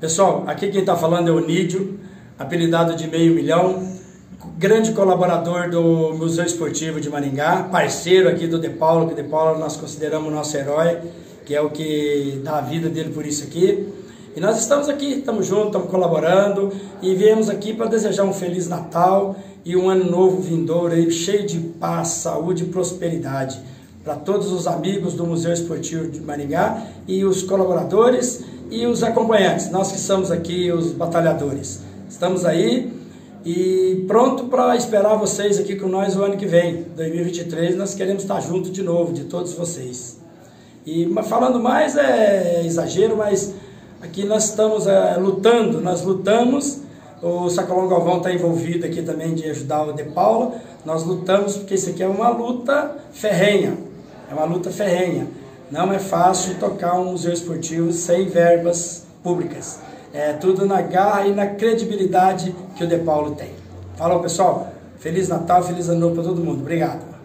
Pessoal, aqui quem está falando é o Nídio, apelidado de meio milhão, grande colaborador do Museu Esportivo de Maringá, parceiro aqui do De Paulo, que De Paulo nós consideramos nosso herói, que é o que dá a vida dele por isso aqui. E nós estamos aqui, estamos juntos, estamos colaborando e viemos aqui para desejar um Feliz Natal e um ano novo vindouro cheio de paz, saúde e prosperidade para todos os amigos do Museu Esportivo de Maringá e os colaboradores e os acompanhantes, nós que somos aqui os batalhadores. Estamos aí e pronto para esperar vocês aqui com nós o ano que vem, 2023, nós queremos estar junto de novo, de todos vocês. E falando mais é exagero, mas aqui nós estamos é, lutando, nós lutamos, o Sacolão Galvão está envolvido aqui também de ajudar o De Paula, nós lutamos porque isso aqui é uma luta ferrenha, é uma luta ferrenha. Não é fácil tocar um museu esportivo sem verbas públicas. É tudo na garra e na credibilidade que o De Paulo tem. Falou, pessoal. Feliz Natal, feliz ano novo para todo mundo. Obrigado.